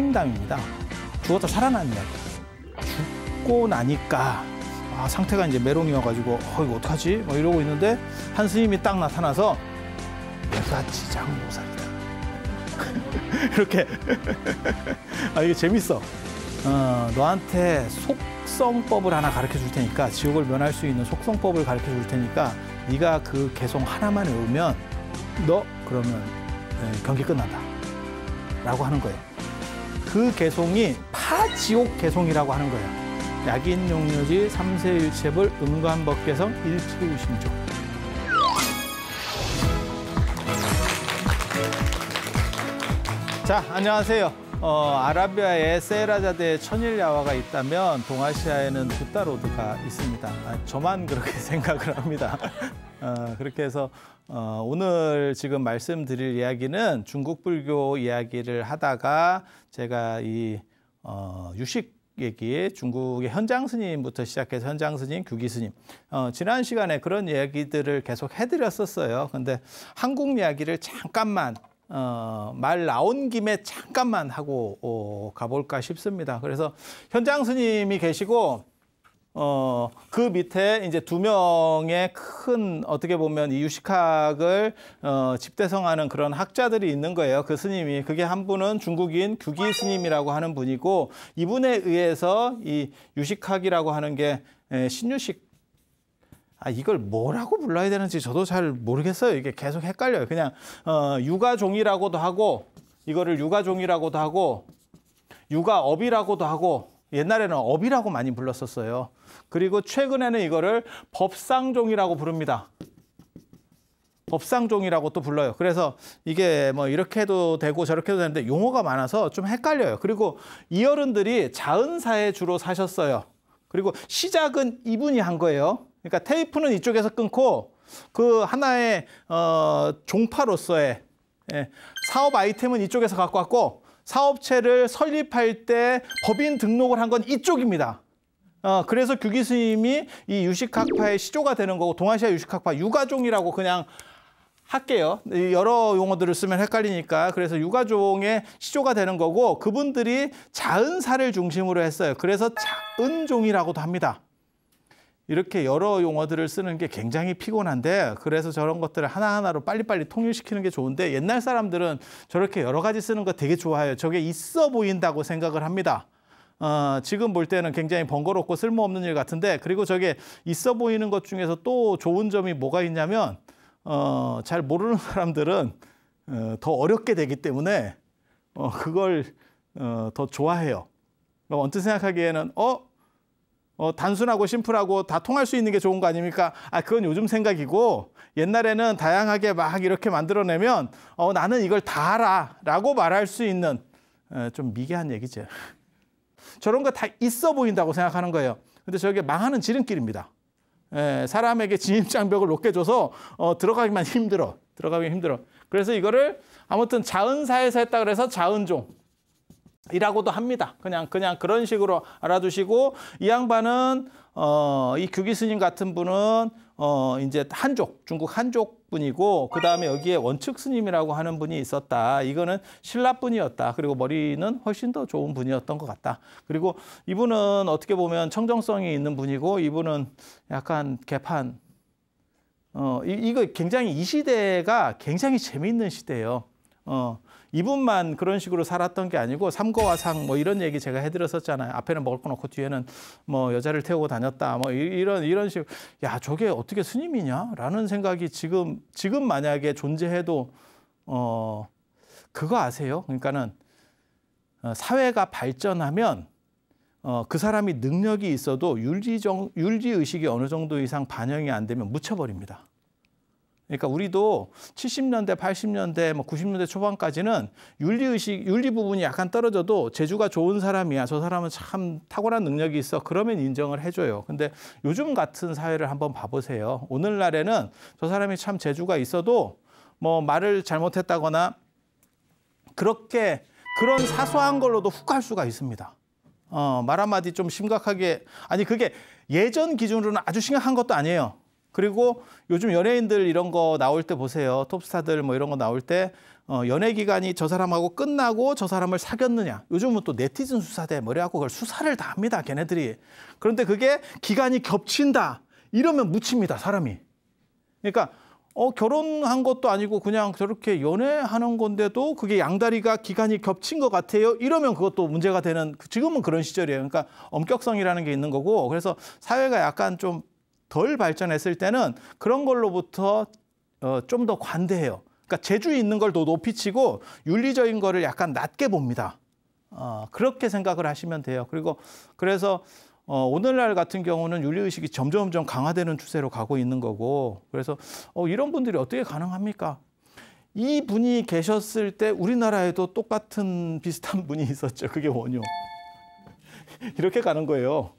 환생담입니다. 죽었다 이야기. 죽고 나니까 아, 상태가 이제 메롱이어가지고 어 이거 어떡하지? 뭐 이러고 있는데 한 스님이 딱 나타나서 내가 지장모살이다. 이렇게 아 이게 재밌어. 어, 너한테 속성법을 하나 가르쳐 줄 테니까 지옥을 면할 수 있는 속성법을 가르쳐 줄 테니까 네가 그 개송 하나만 외우면 너 그러면 네, 경기 끝난다. 라고 하는 거예요. 그 개송이 파지옥 개송이라고 하는 거예요. 약인 용료지 삼세일체불 음관법 개성 일치우심조. 자, 안녕하세요. 어, 아라비아에 세라자드의 천일야화가 있다면 동아시아에는 부따로드가 있습니다. 아, 저만 그렇게 생각을 합니다. 어, 그렇게 해서 어, 오늘 지금 말씀드릴 이야기는 중국 불교 이야기를 하다가 제가 이 어, 유식 얘기 중국의 현장 스님부터 시작해서 현장 스님, 규기 스님. 어, 지난 시간에 그런 이야기들을 계속 해드렸었어요. 근데 한국 이야기를 잠깐만 어, 말 나온 김에 잠깐만 하고 어, 가볼까 싶습니다. 그래서 현장 스님이 계시고 어, 그 밑에 이제 두 명의 큰 어떻게 보면 이 유식학을 어, 집대성하는 그런 학자들이 있는 거예요. 그 스님이 그게 한 분은 중국인 규기 스님이라고 하는 분이고 이분에 의해서 이 유식학이라고 하는 게 에, 신유식 아, 이걸 뭐라고 불러야 되는지 저도 잘 모르겠어요. 이게 계속 헷갈려요. 그냥, 어, 육아종이라고도 하고, 이거를 육아종이라고도 하고, 육아업이라고도 하고, 옛날에는 업이라고 많이 불렀었어요. 그리고 최근에는 이거를 법상종이라고 부릅니다. 법상종이라고 또 불러요. 그래서 이게 뭐 이렇게 해도 되고 저렇게 해도 되는데 용어가 많아서 좀 헷갈려요. 그리고 이 어른들이 자은사에 주로 사셨어요. 그리고 시작은 이분이 한 거예요. 그러니까 테이프는 이쪽에서 끊고 그 하나의 어, 종파로서의 예, 사업 아이템은 이쪽에서 갖고 왔고 사업체를 설립할 때 법인 등록을 한 건 이쪽입니다. 어, 그래서 규기 스님이 이 유식학파의 시조가 되는 거고 동아시아 유식학파 유가종이라고 그냥 할게요. 여러 용어들을 쓰면 헷갈리니까. 그래서 유가종의 시조가 되는 거고 그분들이 자은사를 중심으로 했어요. 그래서 자은종이라고도 합니다. 이렇게 여러 용어들을 쓰는 게 굉장히 피곤한데 그래서 저런 것들을 하나하나로 빨리빨리 통일시키는 게 좋은데 옛날 사람들은 저렇게 여러 가지 쓰는 거 되게 좋아해요. 저게 있어 보인다고 생각을 합니다. 어, 지금 볼 때는 굉장히 번거롭고 쓸모없는 일 같은데 그리고 저게 있어 보이는 것 중에서 또 좋은 점이 뭐가 있냐면 어, 잘 모르는 사람들은 어, 더 어렵게 되기 때문에 어, 그걸 어, 더 좋아해요. 언뜻 생각하기에는 어 어, 단순하고 심플하고 다 통할 수 있는 게 좋은 거 아닙니까? 아, 그건 요즘 생각이고 옛날에는 다양하게 막 이렇게 만들어내면 어, 나는 이걸 다 알아 라고 말할 수 있는 에, 좀 미개한 얘기죠. 저런 거 다 있어 보인다고 생각하는 거예요. 근데 저게 망하는 지름길입니다. 에, 사람에게 진입장벽을 높게 줘서 어, 들어가기만 힘들어. 들어가기 힘들어. 그래서 이거를 아무튼 자은사에서 했다 그래서 자은종. 이라고도 합니다. 그냥 그냥 그런 식으로 알아두시고 이 양반은 어, 이 규기 스님 같은 분은 어, 이제 한족 중국 한족 분이고 그 다음에 여기에 원측 스님이라고 하는 분이 있었다. 이거는 신라 분이었다. 그리고 머리는 훨씬 더 좋은 분이었던 것 같다. 그리고 이분은 어떻게 보면 청정성이 있는 분이고 이분은 약간 개판. 어, 이, 이거 굉장히 이 시대가 굉장히 재미있는 시대예요. 어. 이분만 그런 식으로 살았던 게 아니고 삼거와 상 뭐 이런 얘기 제가 해드렸었잖아요. 앞에는 먹을 거 놓고 뒤에는 뭐 여자를 태우고 다녔다. 뭐 이런 이런 식. 야 저게 어떻게 스님이냐?라는 생각이 지금 지금 만약에 존재해도 어 그거 아세요? 그러니까는 어, 사회가 발전하면 어, 그 사람이 능력이 있어도 윤리정, 윤리의식이 어느 정도 이상 반영이 안 되면 묻혀버립니다. 그러니까 우리도 70년대, 80년대, 뭐 90년대 초반까지는 윤리 의식, 윤리 부분이 약간 떨어져도 재주가 좋은 사람이야. 저 사람은 참 탁월한 능력이 있어. 그러면 인정을 해줘요. 근데 요즘 같은 사회를 한번 봐보세요. 오늘날에는 저 사람이 참 재주가 있어도 뭐 말을 잘못했다거나 그렇게 그런 사소한 걸로도 훅 갈 수가 있습니다. 어, 말 한마디 좀 심각하게, 아니, 그게 예전 기준으로는 아주 심각한 것도 아니에요. 그리고 요즘 연예인들 이런 거 나올 때 보세요. 톱스타들 뭐 이런 거 나올 때 어, 연애 기간이 저 사람하고 끝나고 저 사람을 사귀었느냐. 요즘은 또 네티즌 수사대 뭐래갖고 그걸 수사를 다 합니다. 걔네들이. 그런데 그게 기간이 겹친다. 이러면 묻힙니다. 사람이. 그러니까 어, 결혼한 것도 아니고 그냥 저렇게 연애하는 건데도 그게 양다리가 기간이 겹친 것 같아요. 이러면 그것도 문제가 되는 지금은 그런 시절이에요. 그러니까 엄격성이라는 게 있는 거고 그래서 사회가 약간 좀 덜 발전했을 때는 그런 걸로부터 어, 좀 더 관대해요. 그러니까 재주 있는 걸 더 높이 치고 윤리적인 거를 약간 낮게 봅니다. 어, 그렇게 생각을 하시면 돼요. 그리고 그래서 어, 오늘날 같은 경우는 윤리의식이 점점점 강화되는 추세로 가고 있는 거고 그래서 어, 이런 분들이 어떻게 가능합니까? 이 분이 계셨을 때 우리나라에도 똑같은 비슷한 분이 있었죠. 그게 원효. 이렇게 가는 거예요.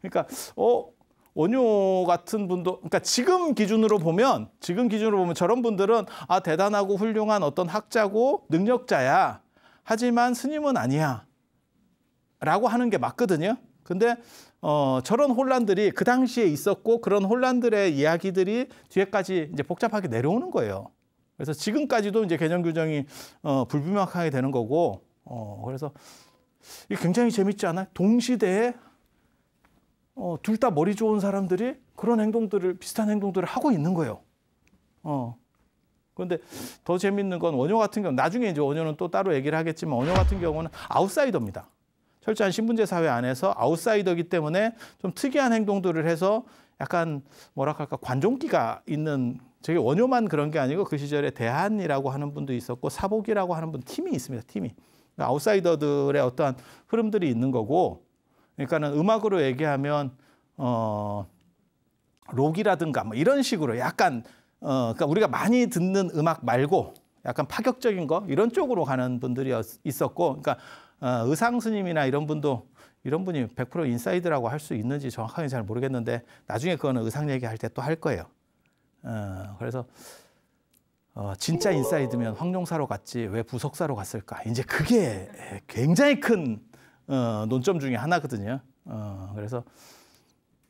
그러니까 어 원효 같은 분도 그러니까 지금 기준으로 보면 지금 기준으로 보면 저런 분들은 아 대단하고 훌륭한 어떤 학자고 능력자야. 하지만 스님은 아니야. 라고 하는 게 맞거든요. 근데 어, 저런 혼란들이 그 당시에 있었고 그런 혼란들의 이야기들이 뒤에까지 이제 복잡하게 내려오는 거예요. 그래서 지금까지도 이제 개념 규정이 어, 불분명하게 되는 거고 어, 그래서 이게 굉장히 재밌지 않아요? 동시대에 어, 둘 다 머리 좋은 사람들이 그런 행동들을 비슷한 행동들을 하고 있는 거예요. 어. 그런데 더 재밌는 건 원효 같은 경우 나중에 이제 원효는 또 따로 얘기를 하겠지만 원효 같은 경우는 아웃사이더입니다. 철저한 신분제 사회 안에서 아웃사이더기 때문에 좀 특이한 행동들을 해서 약간 뭐라 할까 관종기가 있는 저게 원효만 그런 게 아니고 그 시절에 대한이라고 하는 분도 있었고 사복이라고 하는 분 팀이 있습니다. 팀이 아웃사이더들의 어떠한 흐름들이 있는 거고 그러니까는 음악으로 얘기하면 어 록이라든가 뭐 이런 식으로 약간 어 그러니까 우리가 많이 듣는 음악 말고 약간 파격적인 거 이런 쪽으로 가는 분들이 있었고 그러니까 어, 의상 스님이나 이런 분도 이런 분이 100% inside라고 할 수 있는지 정확하게 잘 모르겠는데 나중에 그거는 의상 얘기할 때 또 할 거예요. 어, 그래서 어, 진짜 inside면 황룡사로 갔지 왜 부석사로 갔을까? 이제 그게 굉장히 큰 어, 논점 중에 하나거든요. 어, 그래서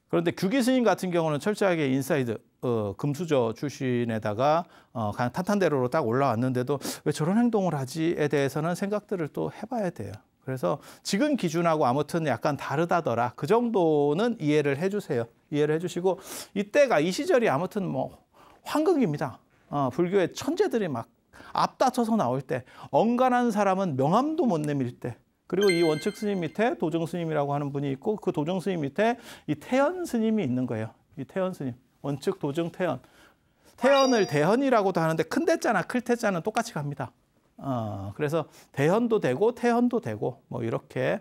그런데 규기 스님 같은 경우는 철저하게 inside 어, 금수저 출신에다가 어, 그냥 탄탄대로로 딱 올라왔는데도 왜 저런 행동을 하지에 대해서는 생각들을 또 해봐야 돼요. 그래서 지금 기준하고 아무튼 약간 다르다더라. 그 정도는 이해를 해주세요. 이해를 해주시고 이때가 이 시절이 아무튼 뭐 황금깁니다. 어, 불교의 천재들이 막 앞다쳐서 나올 때 엉간한 사람은 명함도 못 내밀 때 그리고 이 원칙 스님 밑에 도정 스님이라고 하는 분이 있고 그 도정 스님 밑에 이 태연 스님이 있는 거예요. 이 태연 스님. 원칙 도정 태연. 태연을 대현이라고도 하는데 큰 대자나 클 대자는 똑같이 갑니다. 어, 그래서 대현도 되고 태현도 되고 뭐 이렇게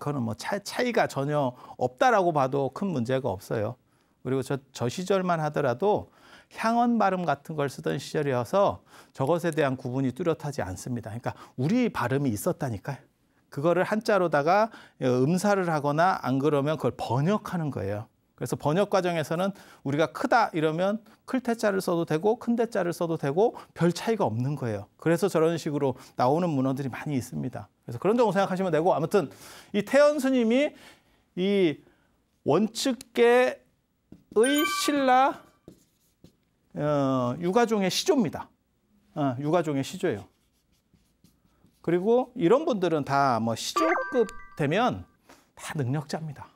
그거는 뭐 차, 차이가 전혀 없다라고 봐도 큰 문제가 없어요. 그리고 저, 저 시절만 하더라도 향언 발음 같은 걸 쓰던 시절이어서 저것에 대한 구분이 뚜렷하지 않습니다. 그러니까 우리 발음이 있었다니까요. 그거를 한자로다가 음사를 하거나 안 그러면 그걸 번역하는 거예요. 그래서 번역 과정에서는 우리가 크다 이러면 클 태자를 써도 되고 큰 태자를 써도 되고 별 차이가 없는 거예요. 그래서 저런 식으로 나오는 문어들이 많이 있습니다. 그래서 그런 정도 생각하시면 되고 아무튼 이 태연 스님이 이 원측계의 신라 어, 유가종의 시조입니다. 어, 유가종의 시조예요. 그리고 이런 분들은 다 뭐 시조급 되면 다 능력자입니다.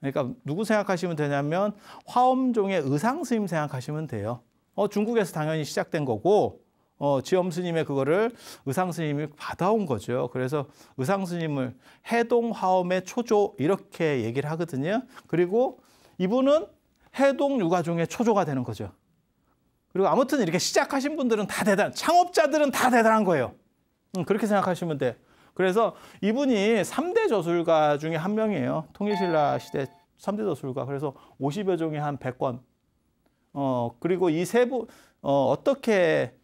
그러니까 누구 생각하시면 되냐면 화엄종의 의상 스님 생각하시면 돼요. 어, 중국에서 당연히 시작된 거고 어, 지엄 스님의 그거를 의상 스님이 받아온 거죠. 그래서 의상 스님을 해동 화엄의 초조 이렇게 얘기를 하거든요. 그리고 이분은 해동 유가종의 초조가 되는 거죠. 그리고 아무튼 이렇게 시작하신 분들은 다 대단, 창업자들은 다 대단한 거예요. 음, 그렇게 생각하시면 돼. 그래서 이분이 3대 저술가 중에 한 명이에요. 통일신라 시대 3대 저술가. 그래서 50여 종이 한 100권. 어, 그리고 이 세 부, 어, 어떻게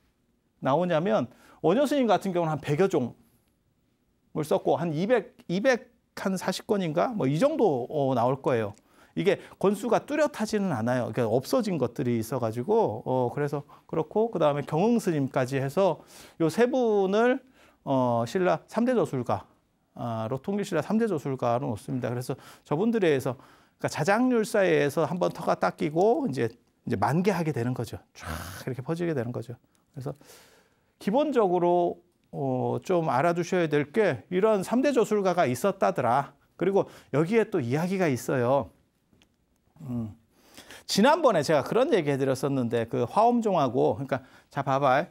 나오냐면 원효 스님 같은 경우는 한 100여 종을 썼고 한 200, 200, 한 40권인가? 뭐 이 정도 어, 나올 거예요. 이게 권수가 뚜렷하지는 않아요. 그러니까 없어진 것들이 있어가지고 어 그래서 그렇고 그 다음에 경흥 스님까지 해서 요 세 분을 어 신라 삼대 저술가 아, 로통기 신라 삼대 저술가로 놓습니다. 그래서 저분들에 의해서 그러니까 자장률사에 의해서 한번 터가 닦이고 이제 이제 만개하게 되는 거죠. 쫙 이렇게 퍼지게 되는 거죠. 그래서 기본적으로 어, 좀 알아두셔야 될 게 이런 삼대 조술가가 있었다더라. 그리고 여기에 또 이야기가 있어요. 음. 지난번에 제가 그런 얘기 해드렸었는데 그 화엄종하고 그러니까 자 봐봐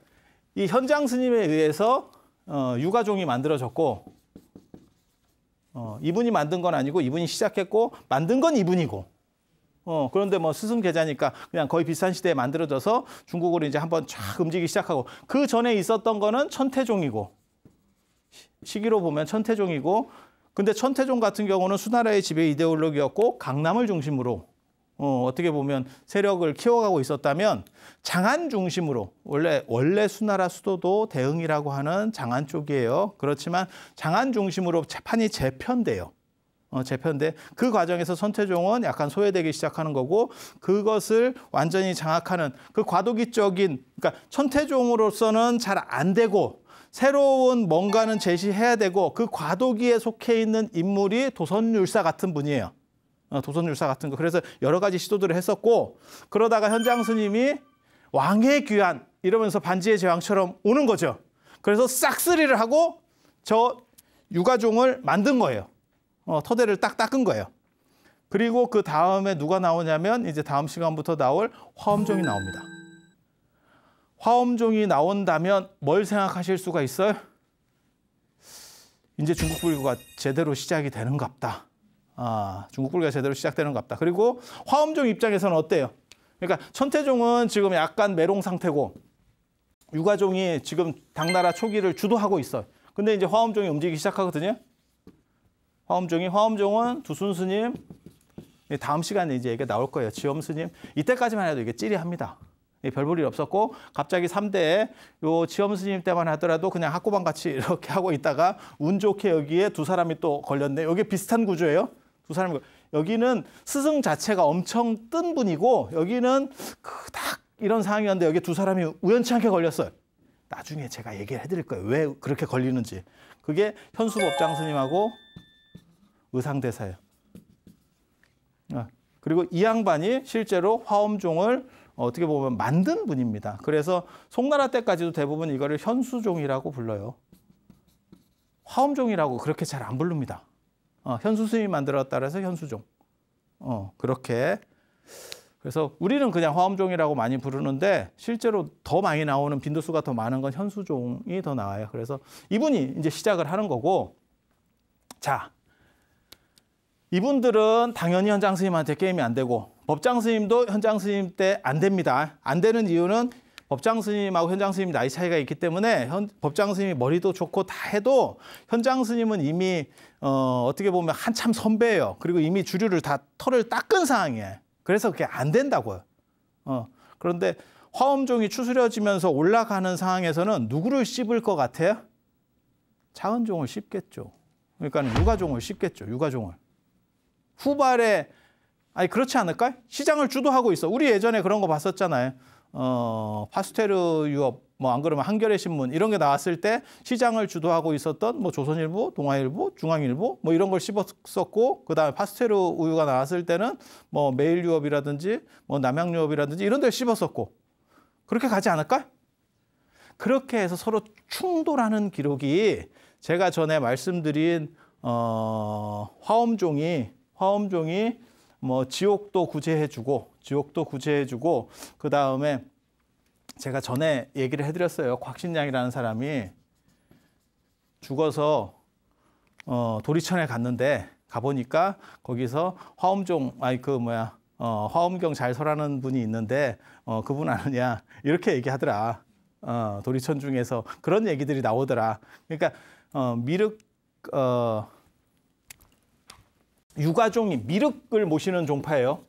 이 현장 스님에 의해서 어, 유가종이 만들어졌고 어, 이분이 만든 건 아니고 이분이 시작했고 만든 건 이분이고. 어, 그런데 뭐 스승 계자니까 그냥 거의 비슷한 시대에 만들어져서 중국으로 이제 한번 쫙 움직이기 시작하고 그 전에 있었던 거는 천태종이고 시기로 보면 천태종이고 근데 천태종 같은 경우는 수나라의 지배 이데올로기였고 강남을 중심으로 어, 어떻게 보면 세력을 키워가고 있었다면 장안 중심으로 원래 원래 수나라 수도도 대흥이라고 하는 장안 쪽이에요. 그렇지만 장안 중심으로 재판이 재편돼요. 어, 재편돼 그 과정에서 선태종은 약간 소외되기 시작하는 거고 그것을 완전히 장악하는 그 과도기적인 그러니까 천태종으로서는 잘 안 되고 새로운 뭔가는 제시해야 되고 그 과도기에 속해 있는 인물이 도선율사 같은 분이에요. 어, 도선율사 같은 거. 그래서 여러 가지 시도들을 했었고 그러다가 현장 스님이 왕의 귀환 이러면서 반지의 제왕처럼 오는 거죠. 그래서 싹쓸이를 하고 저 유가종을 만든 거예요. 어, 터대를 딱 닦은 거예요. 그리고 그 다음에 누가 나오냐면 이제 다음 시간부터 나올 화엄종이 나옵니다. 화엄종이 나온다면 뭘 생각하실 수가 있어요? 이제 중국 불교가 제대로 시작이 되는갑다. 아, 중국 불교가 제대로 시작되는갑다. 그리고 화엄종 입장에서는 어때요? 그러니까 천태종은 지금 약간 메롱 상태고 유가종이 지금 당나라 초기를 주도하고 있어요. 근데 이제 화엄종이 움직이기 시작하거든요. 화엄종이 화엄종은 두순 스님 다음 시간에 이제 얘기 나올 거예요. 지엄 스님 이때까지만 해도 이게 찌리합니다. 별볼 일 없었고 갑자기 3대에 요 지엄 스님 때만 하더라도 그냥 학고방 같이 이렇게 하고 있다가 운 좋게 여기에 두 사람이 또 걸렸네. 여기 비슷한 구조예요. 두 사람이 여기는 스승 자체가 엄청 뜬 분이고 여기는 그닥 이런 상황이었는데 여기 두 사람이 우연치 않게 걸렸어요. 나중에 제가 얘기를 해드릴 거예요. 왜 그렇게 걸리는지. 그게 현수법장 스님하고 의상대사예요. 아, 그리고 이 양반이 실제로 화엄종을 어떻게 보면 만든 분입니다. 그래서 송나라 때까지도 대부분 이거를 현수종이라고 불러요. 화엄종이라고 그렇게 잘 안 부릅니다. 어, 현수 스님이 만들었다 그래서 현수종. 어, 그렇게. 그래서 우리는 그냥 화엄종이라고 많이 부르는데 실제로 더 많이 나오는 빈도수가 더 많은 건 현수종이 더 나와요. 그래서 이분이 이제 시작을 하는 거고 자, 이분들은 당연히 현장 스님한테 게임이 안 되고 법장 스님도 현장 스님 때 안 됩니다. 안 되는 이유는 법장 스님하고 현장 스님 나이 차이가 있기 때문에 현, 법장 스님이 머리도 좋고 다 해도 현장 스님은 이미 어, 어떻게 보면 한참 선배예요. 그리고 이미 주류를 다 털을 닦은 상황이에요. 그래서 그게 안 된다고요. 어, 그런데 화엄종이 추스려지면서 올라가는 상황에서는 누구를 씹을 것 같아요? 차은종을 씹겠죠. 그러니까 육아종을 씹겠죠. 육아종을. 후발에 아니 그렇지 않을까? 시장을 주도하고 있어. 우리 예전에 그런 거 봤었잖아요. 어, 파스테르 유업 뭐안 그러면 한겨레 신문 이런 게 나왔을 때 시장을 주도하고 있었던 뭐 조선일보, 동아일보, 중앙일보 뭐 이런 걸 씹었었고 그다음에 파스테르 우유가 나왔을 때는 뭐 매일 유업이라든지 뭐 남양 유업이라든지 이런 데 씹었었고 그렇게 가지 않을까? 그렇게 해서 서로 충돌하는 기록이 제가 전에 말씀드린 어, 화엄종이 화엄종이 뭐 지옥도 구제해주고 지옥도 구제해주고 그 다음에 제가 전에 얘기를 해드렸어요. 곽신양이라는 사람이 죽어서 어, 도리천에 갔는데 가보니까 거기서 화엄종 아니 그 뭐야 어, 화엄경 잘 설하는 분이 있는데 어, 그분 아느냐 이렇게 얘기하더라. 어, 도리천 중에서 그런 얘기들이 나오더라. 그러니까 어, 미륵 어, 유가종이 미륵을 모시는 종파예요.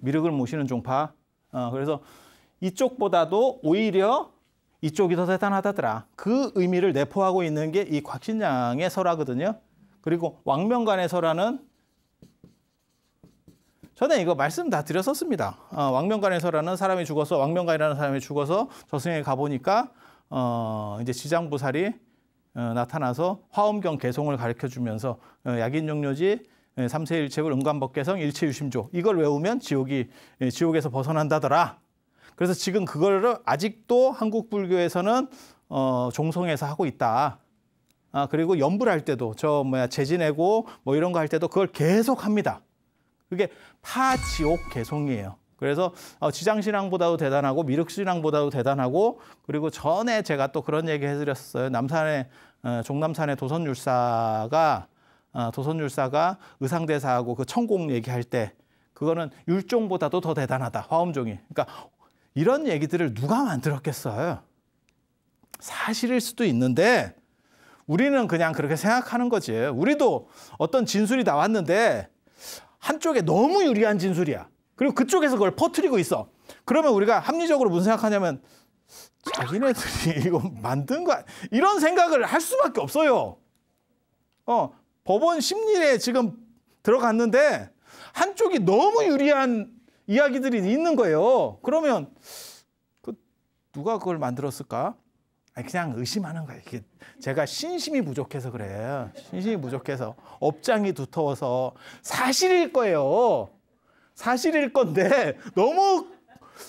미륵을 모시는 종파. 어, 그래서 이쪽보다도 오히려 이쪽이 더 대단하다더라. 그 의미를 내포하고 있는 게 이 곽신양의 설화거든요. 그리고 왕명간의 설화는 전에 이거 말씀 다 드렸었습니다. 어, 왕명간의 설화는 사람이 죽어서 왕명간이라는 사람이 죽어서 저승에 가보니까 어, 이제 지장부살이 어, 나타나서 화엄경 개송을 가르쳐 주면서 어, 약인용료지 예, 삼세 일체불 음감법계성 일체유심조 이걸 외우면 지옥이 예, 지옥에서 벗어난다더라. 그래서 지금 그거를 아직도 한국 불교에서는 어, 종송해서 하고 있다. 아 그리고 연불 할 때도 저 뭐야 재지내고 뭐 이런 거 할 때도 그걸 계속 합니다. 그게 파지옥 개송이에요. 그래서 어, 지장신앙보다도 대단하고 미륵신앙보다도 대단하고 그리고 전에 제가 또 그런 얘기 해드렸어요. 남산에 어, 종남산의 도선율사가 어, 도선율사가 의상대사하고 그 천공 얘기할 때 그거는 율종보다도 더 대단하다. 화엄종이. 그러니까 이런 얘기들을 누가 만들었겠어요? 사실일 수도 있는데 우리는 그냥 그렇게 생각하는 거지. 우리도 어떤 진술이 나왔는데 한쪽에 너무 유리한 진술이야. 그리고 그쪽에서 그걸 퍼뜨리고 있어. 그러면 우리가 합리적으로 무슨 생각하냐면 자기네들이 이거 만든 거 이런 생각을 할 수밖에 없어요. 어, 법원 심리에 지금 들어갔는데 한쪽이 너무 유리한 이야기들이 있는 거예요. 그러면 그 누가 그걸 만들었을까? 아니 그냥 의심하는 거예요. 이게 제가 신심이 부족해서 그래요. 신심이 부족해서 업장이 두터워서 사실일 거예요. 사실일 건데 너무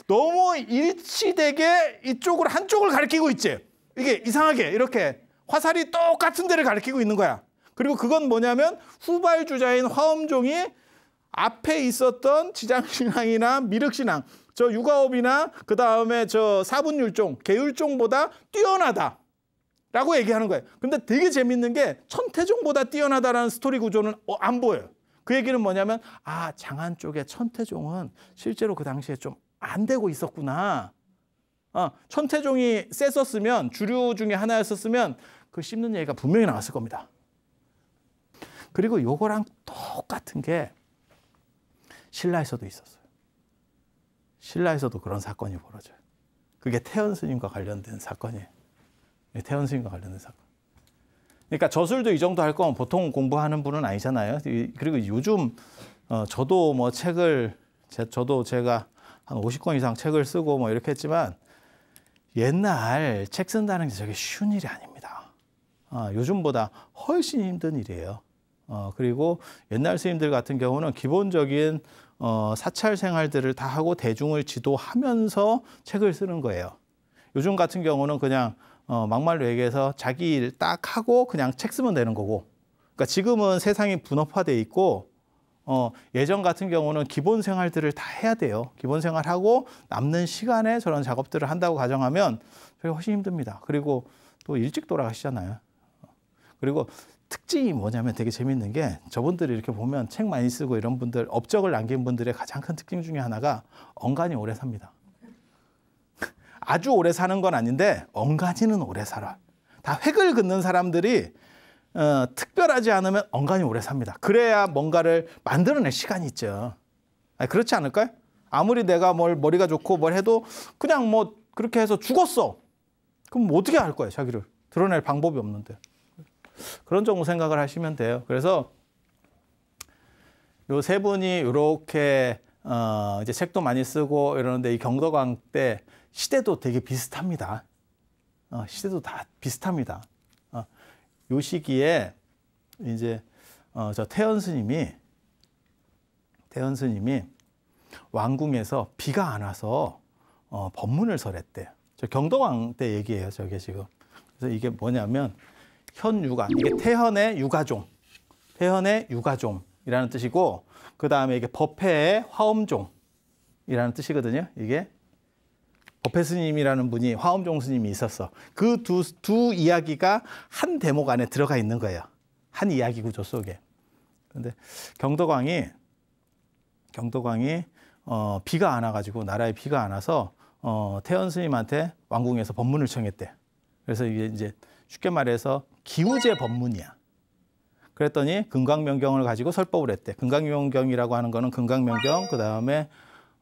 너무 일치되게 이쪽으로 한쪽을 가리키고 있지. 이게 이상하게 이렇게 화살이 똑같은 데를 가리키고 있는 거야. 그리고 그건 뭐냐면 후발 주자인 화엄종이 앞에 있었던 지장신앙이나 미륵신앙, 저 육아업이나 그 다음에 저 사분율종, 계율종보다 뛰어나다. 라고 얘기하는 거예요. 근데 되게 재밌는 게 천태종보다 뛰어나다라는 스토리 구조는 어, 안 보여요. 그 얘기는 뭐냐면 아 장안 쪽에 천태종은 실제로 그 당시에 좀 안 되고 있었구나. 어, 천태종이 셌었으면 주류 중에 하나였었으면 그 씹는 얘기가 분명히 나왔을 겁니다. 그리고 요거랑 똑같은 게 신라에서도 있었어요. 신라에서도 그런 사건이 벌어져요. 그게 태연 스님과 관련된 사건이에요. 태연 스님과 관련된 사건. 그러니까 저술도 이 정도 할 거면 보통 공부하는 분은 아니잖아요. 그리고 요즘 어, 저도 뭐 책을 제, 저도 제가 한 50권 이상 책을 쓰고 뭐 이렇게 했지만 옛날 책 쓴다는 게 저게 쉬운 일이 아닙니다. 어, 요즘보다 훨씬 힘든 일이에요. 어, 그리고 옛날 스님들 같은 경우는 기본적인 어, 사찰 생활들을 다 하고 대중을 지도하면서 책을 쓰는 거예요. 요즘 같은 경우는 그냥 어, 막말로 얘기해서 자기 일 딱 하고 그냥 책 쓰면 되는 거고. 그러니까 지금은 세상이 분업화돼 있고 어, 예전 같은 경우는 기본 생활들을 다 해야 돼요. 기본 생활하고 남는 시간에 저런 작업들을 한다고 가정하면 훨씬 힘듭니다. 그리고 또 일찍 돌아가시잖아요. 그리고 특징이 뭐냐면 되게 재밌는 게 저분들이 이렇게 보면 책 많이 쓰고 이런 분들 업적을 남긴 분들의 가장 큰 특징 중에 하나가 언간이 오래 삽니다. 아주 오래 사는 건 아닌데 언간이는 오래 살아. 다 획을 긋는 사람들이 어, 특별하지 않으면 언간이 오래 삽니다. 그래야 뭔가를 만들어낼 시간이 있죠. 아니, 그렇지 않을까요? 아무리 내가 뭘 머리가 좋고 뭘 해도 그냥 뭐 그렇게 해서 죽었어. 그럼 뭐 어떻게 할 거예요, 자기를? 드러낼 방법이 없는데. 그런 정도 생각을 하시면 돼요. 그래서 요 세 분이 이렇게 어 이제 책도 많이 쓰고 이러는데 이 경덕왕 때 시대도 되게 비슷합니다. 어 시대도 다 비슷합니다. 어, 요 시기에 이제 어, 저 태연 스님이 태연 스님이 왕궁에서 비가 안 와서 어, 법문을 설했대요. 저 경덕왕 때 얘기예요, 저게 지금. 그래서 이게 뭐냐면 현유가 이게 태현의 유가종, 태현의 유가종이라는 뜻이고 그 다음에 이게 법회의 화엄종이라는 뜻이거든요. 이게 법회 스님이라는 분이 화엄종 스님이 있었어. 그 두 두 이야기가 한 대목 안에 들어가 있는 거예요. 한 이야기 구조 속에. 근데 경덕왕이 경덕왕이 어, 비가 안 와가지고 나라에 비가 안 와서 어, 태연 스님한테 왕궁에서 법문을 청했대. 그래서 이게 이제 쉽게 말해서 기우제 법문이야. 그랬더니 금강명경을 가지고 설법을 했대. 금강명경이라고 하는 거는 금강명경, 그 다음에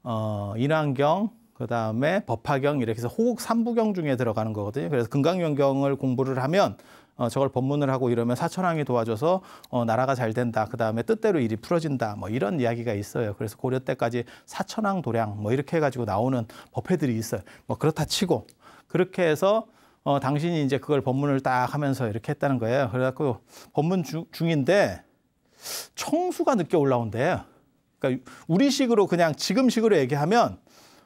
어, 인왕경, 그 다음에 법화경 이렇게 해서 호국 삼부경 중에 들어가는 거거든요. 그래서 금강명경을 공부를 하면 어, 저걸 법문을 하고 이러면 사천왕이 도와줘서 어, 나라가 잘 된다. 그 다음에 뜻대로 일이 풀어진다. 뭐 이런 이야기가 있어요. 그래서 고려 때까지 사천왕 도량 뭐 이렇게 해가지고 나오는 법회들이 있어요. 뭐 그렇다 치고 그렇게 해서 어, 당신이 이제 그걸 법문을 딱 하면서 이렇게 했다는 거예요. 그래갖고 법문 주, 중인데 청수가 늦게 올라온대. 그러니까 우리식으로 그냥 지금식으로 얘기하면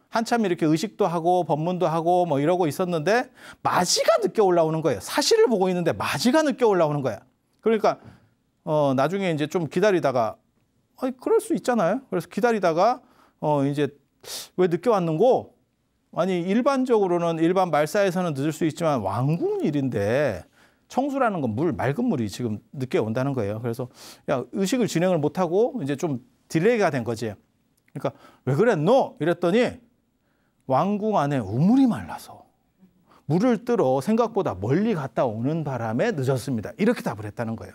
한참 이렇게 의식도 하고 법문도 하고 뭐 이러고 있었는데 맞이가 늦게 올라오는 거예요. 사실을 보고 있는데 맞이가 늦게 올라오는 거야. 그러니까 어 나중에 이제 좀 기다리다가 아 그럴 수 있잖아요. 그래서 기다리다가 어 이제 왜 늦게 왔는고? 아니 일반적으로는 일반 말사에서는 늦을 수 있지만 왕궁 일인데 청수라는 건 물 맑은 물이 지금 늦게 온다는 거예요. 그래서 야 의식을 진행을 못 하고 이제 좀 delay가 된 거지. 그러니까 왜 그랬노? 이랬더니 왕궁 안에 우물이 말라서 물을 뜨러 생각보다 멀리 갔다 오는 바람에 늦었습니다. 이렇게 답을 했다는 거예요.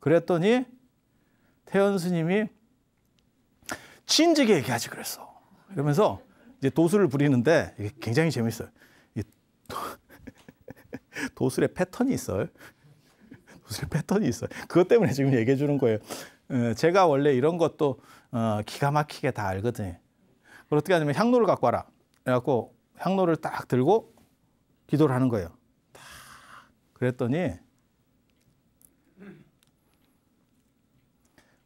그랬더니 태연 스님이 진지게 얘기하지 그랬어. 이러면서 이제 도술을 부리는데 이게 굉장히 재밌어요. 도술의 패턴이 있어요. 도술의 패턴이 있어요. 그것 때문에 지금 얘기해 주는 거예요. 어, 제가 원래 이런 것도 어, 기가 막히게 다 알거든요. 어떻게 하냐면 향로를 갖고 와라. 그래갖고 향로를 딱 들고 기도를 하는 거예요. 그랬더니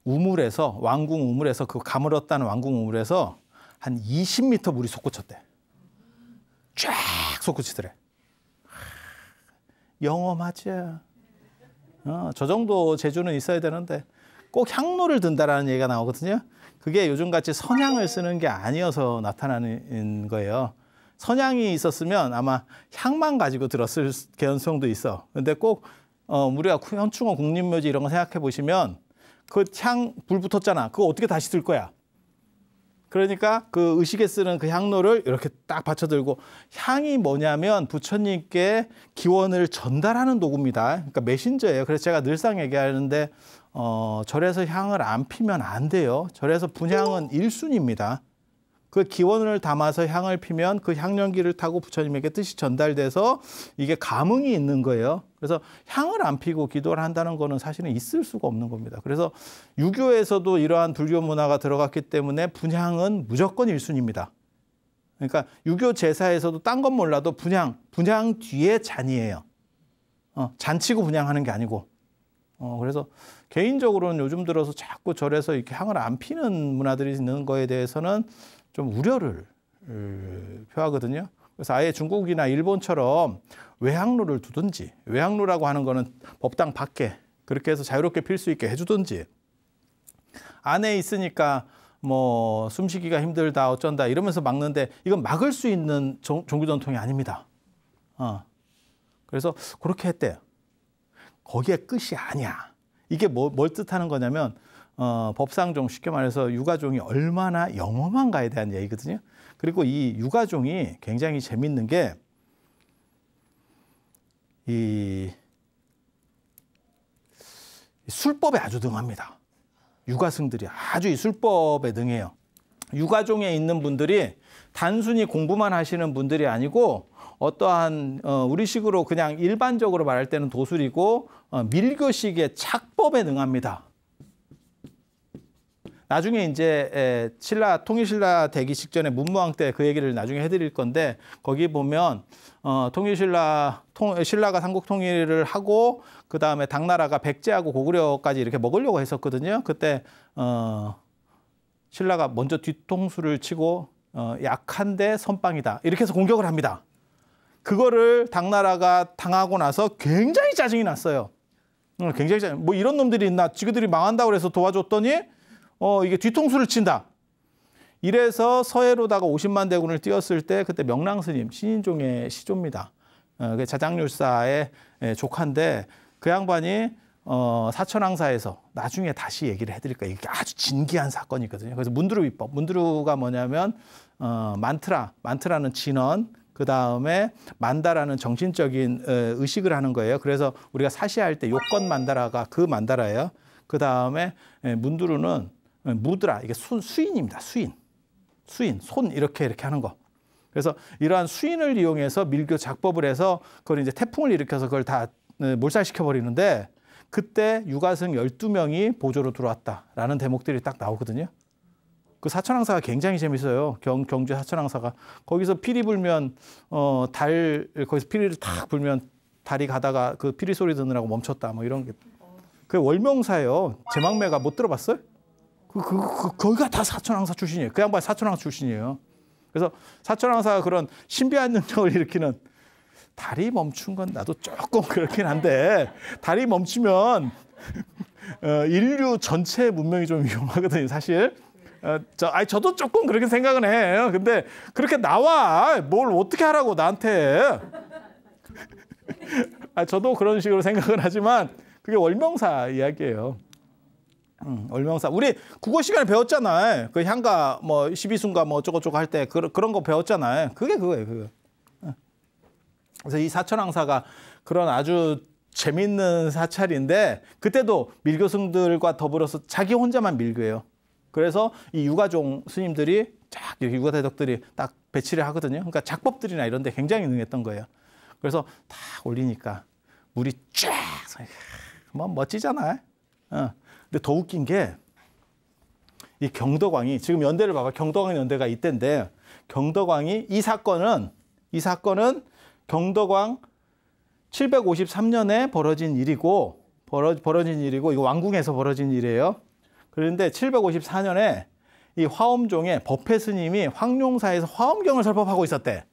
우물에서 왕궁 우물에서 그 가물었다는 왕궁 우물에서 한 20m 물이 솟구쳤대. 쫙 솟구치더래. 영어 맞아. 어, 저 정도 재주는 있어야 되는데 꼭 향로를 든다라는 얘기가 나오거든요. 그게 요즘같이 선향을 쓰는 게 아니어서 나타나는 거예요. 선향이 있었으면 아마 향만 가지고 들었을 개연성도 있어. 근데 꼭 어, 우리가 현충원 국립묘지 이런 거 생각해 보시면 그 향 불 붙었잖아. 그거 어떻게 다시 쓸 거야? 그러니까 그 의식에 쓰는 그 향로를 이렇게 딱 받쳐들고 향이 뭐냐면 부처님께 기원을 전달하는 도구입니다. 그러니까 메신저예요. 그래서 제가 늘상 얘기하는데 어, 절에서 향을 안 피면 안 돼요. 절에서 분향은 일순입니다. 그 기원을 담아서 향을 피면 그 향연기를 타고 부처님에게 뜻이 전달돼서 이게 감흥이 있는 거예요. 그래서 향을 안 피고 기도를 한다는 거는 사실은 있을 수가 없는 겁니다. 그래서 유교에서도 이러한 불교 문화가 들어갔기 때문에 분향은 무조건 일순입니다. 그러니까 유교 제사에서도 딴 건 몰라도 분향, 분향 뒤에 잔이에요. 어, 잔치고 분향하는 게 아니고. 어, 그래서 개인적으로는 요즘 들어서 자꾸 절에서 이렇게 향을 안 피는 문화들이 있는 거에 대해서는 좀 우려를 표하거든요. 그래서 아예 중국이나 일본처럼 외항로를 두든지 외항로라고 하는 거는 법당 밖에 그렇게 해서 자유롭게 필 수 있게 해주든지 안에 있으니까 뭐 숨쉬기가 힘들다 어쩐다 이러면서 막는데 이건 막을 수 있는 종교 전통이 아닙니다. 어. 그래서 그렇게 했대요. 거기에 끝이 아니야. 이게 뭐, 뭘 뜻하는 거냐면 어, 법상종 쉽게 말해서 유가종이 얼마나 영험한가에 대한 얘기거든요. 그리고 이 유가종이 굉장히 재밌는 게 이 술법에 아주 등합니다. 유가승들이 아주 이 술법에 등해요. 유가종에 있는 분들이 단순히 공부만 하시는 분들이 아니고 어떠한 어, 우리식으로 그냥 일반적으로 말할 때는 도술이고 어, 밀교식의 착법에 능합니다. 나중에 이제 신라 통일신라 되기 직전에 문무왕 때 그 얘기를 나중에 해드릴 건데 거기 보면 어, 통일신라 통, 신라가 삼국 통일을 하고 그 다음에 당나라가 백제하고 고구려까지 이렇게 먹으려고 했었거든요. 그때 어, 신라가 먼저 뒤통수를 치고 어, 약한데 선빵이다 이렇게 해서 공격을 합니다. 그거를 당나라가 당하고 나서 굉장히 짜증이 났어요. 어, 굉장히 짜증. 뭐 이런 놈들이 있나? 지그들이 망한다고 그래서 도와줬더니 어, 이게 뒤통수를 친다. 이래서 서해로다가 50만 대군을 띄웠을 때 그때 명랑 스님 신인종의 시조입니다. 어, 그 자장률사의 예, 조카인데 그 양반이 어, 사천항사에서 나중에 다시 얘기를 해드릴 거예요. 이게 아주 진기한 사건이거든요. 그래서 문두루 비법. 문두루가 뭐냐면 어, 만트라, 만트라는 진원, 그 다음에 만다라는 정신적인 어, 의식을 하는 거예요. 그래서 우리가 사시할 때 요건 만다라가 그 만다라예요. 그 다음에 예, 문두루는 무드라 이게 수, 수인입니다. 수인, 수인, 손 이렇게 이렇게 하는 거. 그래서 이러한 수인을 이용해서 밀교 작법을 해서 그걸 이제 태풍을 일으켜서 그걸 다 어, 몰살시켜 버리는데 그때 유가승 12명이 보조로 들어왔다라는 대목들이 딱 나오거든요. 그 사천항사가 굉장히 재밌어요. 경, 경주 사천항사가. 거기서 피리 불면, 어, 달, 거기서 피리를 탁 불면 달이 가다가 그 피리 소리 듣느라고 멈췄다. 뭐 이런 게그 월명사요. 제망매가 못 들어봤어요? 그, 그, 그, 거기가 다 사천왕사 출신이에요. 그 양반 사천왕사 출신이에요. 그래서 사천왕사가 그런 신비한 능력을 일으키는 다리 멈춘 건 나도 조금 그렇긴 한데 다리 멈추면 어, 인류 전체 문명이 좀 위험하거든요, 사실. 어, 저, 아니, 저도 조금 그렇게 생각은 해요. 근데 그렇게 나와. 뭘 어떻게 하라고, 나한테. 아, 저도 그런 식으로 생각을 하지만 그게 월명사 이야기예요. 음, 월명사. 우리 국어 시간에 배웠잖아요. 그 향가 뭐 십이순가 뭐 어쩌고저쩌고 할 때 그, 그런 거 배웠잖아요. 그게 그거예요, 그거. 어. 그래서 이 사천왕사가 그런 아주 재밌는 사찰인데 그때도 밀교승들과 더불어서 자기 혼자만 밀교예요. 그래서 이 유가종 스님들이 쫙 이렇게 유가대덕들이 딱 배치를 하거든요. 그러니까 작법들이나 이런 데 굉장히 능했던 거예요. 그래서 다 올리니까 물이 쫙, 뭐 멋지잖아요. 어. 근데 더 웃긴 게 이 경덕왕이 지금 연대를 봐봐. 경덕왕 연대가 이때인데 경덕왕이 이 사건은 이 사건은 경덕왕 753년에 벌어진 일이고 벌어, 벌어진 일이고 이거 왕궁에서 벌어진 일이에요. 그런데 754년에 이 화엄종의 법회 스님이 황룡사에서 화엄경을 설법하고 있었대.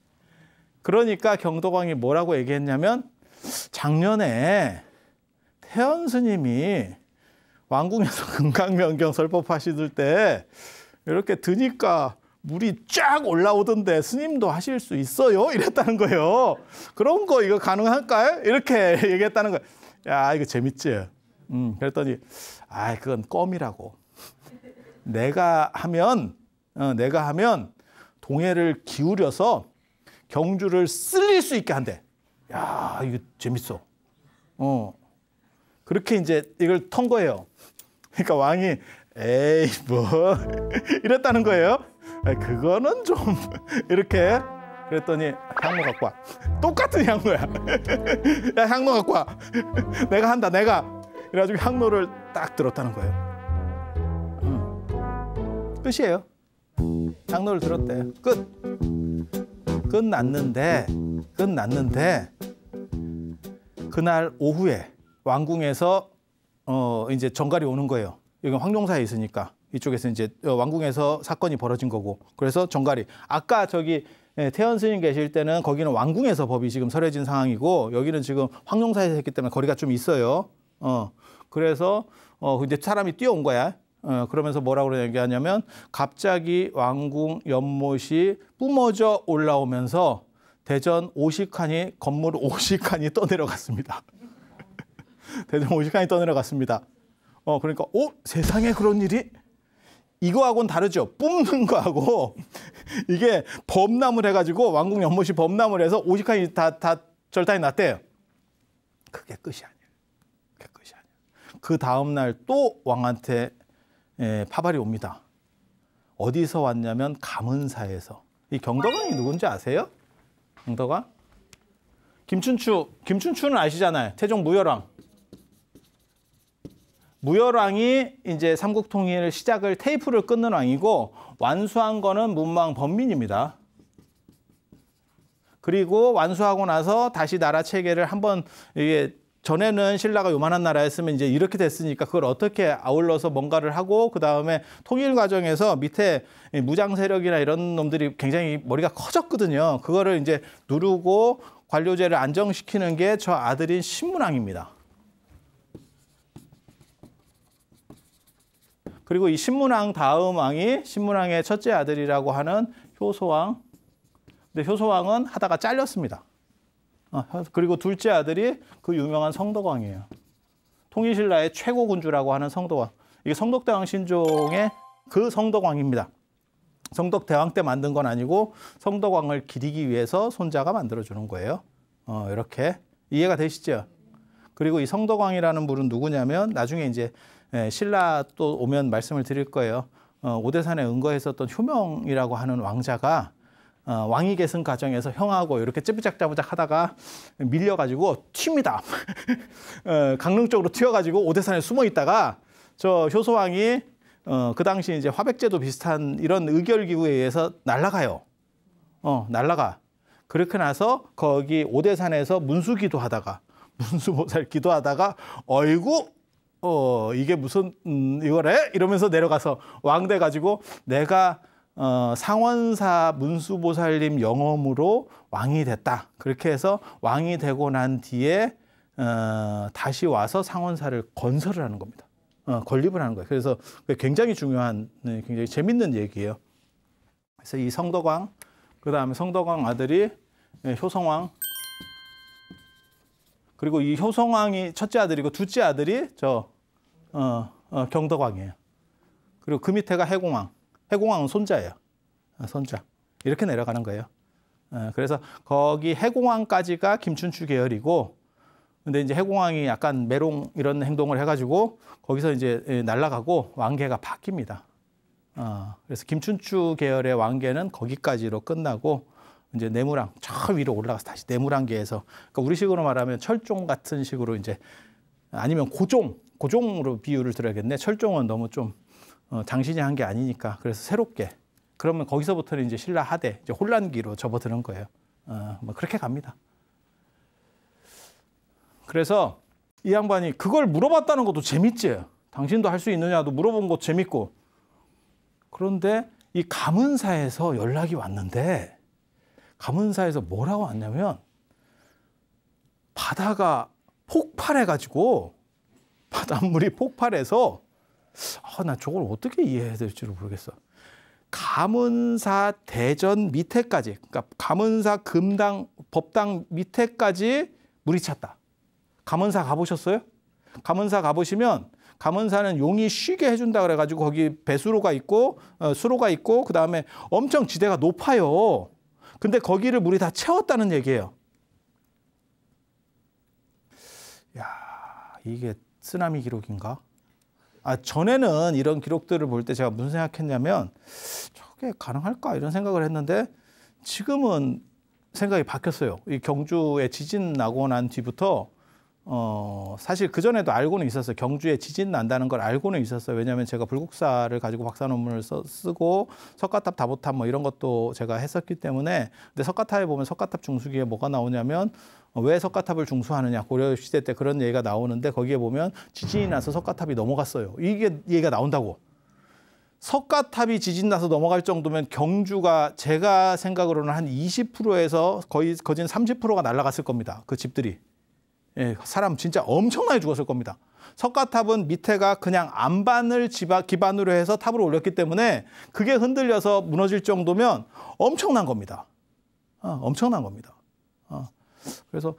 그러니까 경덕왕이 뭐라고 얘기했냐면 작년에 태연 스님이 왕궁에서 금강명경 설법하시들 때 이렇게 드니까 물이 쫙 올라오던데 스님도 하실 수 있어요? 이랬다는 거예요. 그런 거 이거 가능할까요? 이렇게 얘기했다는 거예요. 야, 이거 재밌지? 음, 그랬더니, 아, 그건 껌이라고. 내가 하면, 어, 내가 하면 동해를 기울여서 경주를 쓸릴 수 있게 한대. 야, 이거 재밌어. 어. 그렇게 이제 이걸 턴 거예요. 그러니까 왕이 에이 뭐 이랬다는 거예요. 그거는 좀 이렇게 그랬더니 향로 갖고 와. 똑같은 향로야. 야 향로 갖고 와. 내가 한다 내가. 그래가지고 향로를 딱 들었다는 거예요. 음. 끝이에요. 향로를 들었대. 끝. 끝났는데 끝났는데 그날 오후에 왕궁에서 어 이제 정갈이 오는 거예요. 여기 황룡사에 있으니까 이쪽에서 이제 왕궁에서 사건이 벌어진 거고 그래서 정갈이 아까 저기 예, 태연 스님 계실 때는 거기는 왕궁에서 법이 지금 설해진 상황이고 여기는 지금 황룡사에서 했기 때문에 거리가 좀 있어요. 어 그래서 어 근데 사람이 뛰어온 거야. 어 그러면서 뭐라고 얘기하냐면 갑자기 왕궁 연못이 뿜어져 올라오면서 대전 오십 칸이 건물 오십 칸이 떠내려갔습니다. 대전 오십칸이 떠내려갔습니다. 어 그러니까 어 세상에 그런 일이 이거하고는 다르죠. 뿜는 거하고 이게 범람을 해가지고 왕궁 연못이 범람을 해서 오십칸이 다 다 절단이 났대요. 그게 끝이 아니에요. 그게 끝이 아니에요. 그 다음 날 또 왕한테 예, 파발이 옵니다. 어디서 왔냐면 감은사에서. 이 경덕왕이 누군지 아세요? 경덕왕? 김춘추, 김춘추는 아시잖아요. 태종 무열왕. 무열왕이 이제 삼국 통일 시작을 테이프를 끊는 왕이고 완수한 거는 문망 범민입니다. 그리고 완수하고 나서 다시 나라 체계를 한번 이게 전에는 신라가 요만한 나라였으면 이제 이렇게 됐으니까 그걸 어떻게 아울러서 뭔가를 하고 그 다음에 통일 과정에서 밑에 무장 세력이나 이런 놈들이 굉장히 머리가 커졌거든요. 그거를 이제 누르고 관료제를 안정시키는 게 저 아들인 신문왕입니다. 그리고 이 신문왕 다음 왕이 신문왕의 첫째 아들이라고 하는 효소왕. 근데 효소왕은 하다가 잘렸습니다. 어, 그리고 둘째 아들이 그 유명한 성덕왕이에요. 통일신라의 최고 군주라고 하는 성덕왕. 이게 성덕대왕 신종의 그 성덕왕입니다. 성덕대왕 때 만든 건 아니고 성덕왕을 기리기 위해서 손자가 만들어주는 거예요. 어, 이렇게 이해가 되시죠? 그리고 이 성덕왕이라는 분은 누구냐면 나중에 이제 예, 신라 또 오면 말씀을 드릴 거예요. 어, 오대산에 은거했었던 효명이라고 하는 왕자가 어, 왕위 계승 과정에서 형하고 이렇게 찌부작짜부작 하다가 밀려가지고 튑니다. 어, 강릉 쪽으로 튀어가지고 오대산에 숨어 있다가 저 효소왕이 어, 그 당시 이제 화백제도 비슷한 이런 의결기구에 의해서 날라가요. 어, 날라가. 그렇게 나서 거기 오대산에서 문수 기도 하다가 문수보살 기도하다가 어이구 어 이게 무슨 음, 이거래 이러면서 내려가서 왕돼 가지고 내가 어, 상원사 문수보살님 영험으로 왕이 됐다. 그렇게 해서 왕이 되고 난 뒤에 어, 다시 와서 상원사를 건설을 하는 겁니다. 어, 건립을 하는 거예요. 그래서 굉장히 중요한, 네, 굉장히 재밌는 얘기예요. 그래서 이 성덕왕, 그 다음에 성덕왕 아들이 네, 효성왕, 그리고 이 효성왕이 첫째 아들이고 둘째 아들이 저 어, 어, 경덕왕이에요. 그리고 그 밑에가 해공왕. 해공왕은 손자예요. 어, 손자. 이렇게 내려가는 거예요. 어, 그래서 거기 해공왕까지가 김춘추 계열이고 근데 이제 해공왕이 약간 메롱 이런 행동을 해가지고 거기서 이제 예, 날라가고 왕계가 바뀝니다. 어, 그래서 김춘추 계열의 왕계는 거기까지로 끝나고 이제 내무랑 저 위로 올라가서 다시 내무랑계에서 그러니까 우리식으로 말하면 철종 같은 식으로 이제 아니면 고종 고종으로 비유를 들어야겠네. 철종은 너무 좀 어, 당신이 한 게 아니니까 그래서 새롭게 그러면 거기서부터는 이제 신라 하대 이제 혼란기로 접어드는 거예요. 어, 뭐 그렇게 갑니다. 그래서 이 양반이 그걸 물어봤다는 것도 재밌지. 당신도 할 수 있느냐도 물어본 것도 재밌고. 그런데 이 가문사에서 연락이 왔는데 가문사에서 뭐라고 왔냐면 바다가 폭발해가지고 바닷물이 폭발해서 아, 나 저걸 어떻게 이해해야 될지 모르겠어. 가문사 대전 밑에까지, 그러니까 가문사 금당 법당 밑에까지 물이 찼다. 가문사 가보셨어요? 가문사 가보시면 가문사는 용이 쉬게 해준다 그래가지고 거기 배수로가 있고 어, 수로가 있고 그 다음에 엄청 지대가 높아요. 근데 거기를 물이 다 채웠다는 얘기예요. 야 이게 쓰나미 기록인가? 아 전에는 이런 기록들을 볼 때 제가 무슨 생각했냐면 저게 가능할까 이런 생각을 했는데 지금은 생각이 바뀌었어요. 이 경주에 지진 나고 난 뒤부터 어, 사실 그전에도 알고는 있었어요. 경주에 지진 난다는 걸 알고는 있었어요. 왜냐하면 제가 불국사를 가지고 박사 논문을 써, 쓰고 석가탑, 다보탑 뭐 이런 것도 제가 했었기 때문에 근데 석가탑에 보면 석가탑 중수기에 뭐가 나오냐면 왜 석가탑을 중수하느냐 고려 시대 때 그런 얘기가 나오는데 거기에 보면 지진이 나서 석가탑이 넘어갔어요. 이게 얘기가 나온다고. 석가탑이 지진 나서 넘어갈 정도면 경주가 제가 생각으로는 한 20%에서 거의 거진 30%가 날아갔을 겁니다. 그 집들이. 예, 사람 진짜 엄청나게 죽었을 겁니다. 석가탑은 밑에가 그냥 안반을 기반으로 해서 탑을 올렸기 때문에 그게 흔들려서 무너질 정도면 엄청난 겁니다. 어, 엄청난 겁니다. 어, 그래서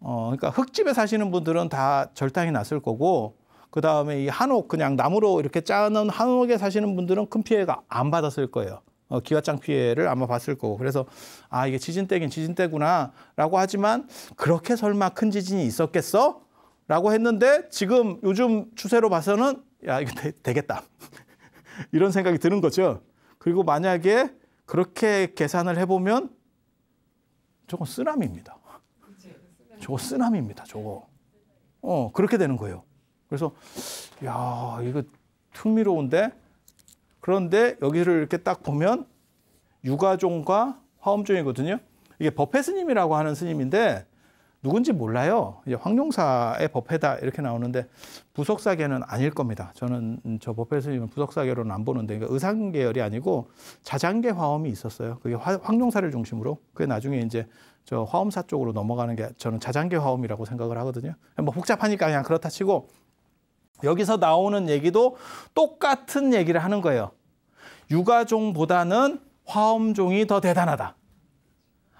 어, 그러니까 흙집에 사시는 분들은 다 절단이 났을 거고 그 다음에 이 한옥 그냥 나무로 이렇게 짜는 한옥에 사시는 분들은 큰 피해가 안 받았을 거예요. 어, 기와장 피해를 아마 봤을 거고 그래서 아 이게 지진대긴 지진대구나라고 하지만 그렇게 설마 큰 지진이 있었겠어? 라고 했는데 지금 요즘 추세로 봐서는 야 이거 되, 겠다 이런 생각이 드는 거죠. 그리고 만약에 그렇게 계산을 해보면 저건 쓰나미입니다. 저거 쓰나미입니다. 저거. 어 그렇게 되는 거예요. 그래서 야 이거 흥미로운데 그런데 여기를 이렇게 딱 보면 유가종과 화엄종이거든요. 이게 법회 스님이라고 하는 스님인데 누군지 몰라요. 이제 황룡사의 법회다 이렇게 나오는데 부석사계는 아닐 겁니다. 저는 저 법회 스님은 부석사계로는 안 보는데 그러니까 의상 계열이 아니고 자장계 화엄이 있었어요. 그게 화, 황룡사를 중심으로 그게 나중에 이제 저 화엄사 쪽으로 넘어가는 게 저는 자장계 화엄이라고 생각을 하거든요. 뭐 복잡하니까 그냥 그렇다 치고 여기서 나오는 얘기도 똑같은 얘기를 하는 거예요. 유가종보다는 화엄종이 더 대단하다.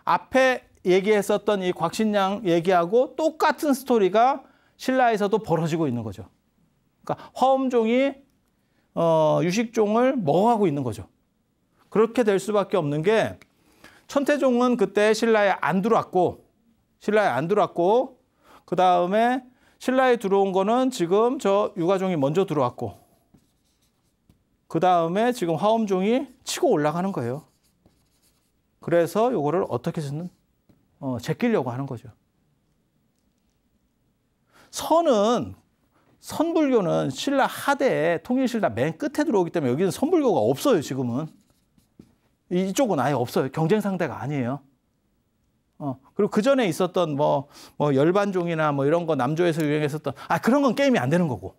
앞에 얘기했었던 이 곽신양 얘기하고 똑같은 스토리가 신라에서도 벌어지고 있는 거죠. 그러니까 화엄종이 어, 유식종을 뭐하고 있는 거죠. 그렇게 될 수밖에 없는 게 천태종은 그때 신라에 안 들어왔고 신라에 안 들어왔고 그 다음에 신라에 들어온 거는 지금 저 유가종이 먼저 들어왔고 그 다음에 지금 화엄종이 치고 올라가는 거예요. 그래서 요거를 어떻게 든 어, 제끼려고 하는 거죠. 선은 선불교는 신라 하대 통일신라 맨 끝에 들어오기 때문에 여기는 선불교가 없어요 지금은 이쪽은 아예 없어요 경쟁 상대가 아니에요. 어, 그리고 그 전에 있었던 뭐, 뭐 열반종이나 뭐 이런 거 남조에서 유행했었던, 아, 그런 건 게임이 안 되는 거고.